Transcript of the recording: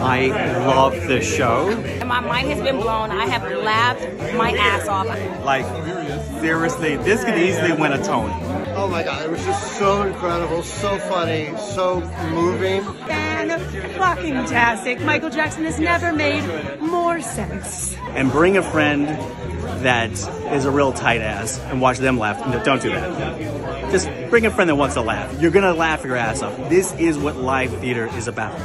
I love this show. My mind has been blown. I have laughed my ass off. Like, seriously, this could easily win a Tony. Oh my god, it was just so incredible, so funny, so moving. And fucking tastic. Michael Jackson has never made more sense. And bring a friend that is a real tight ass and watch them laugh. No, don't do that. Just bring a friend that wants to laugh. You're gonna laugh your ass off. This is what live theater is about.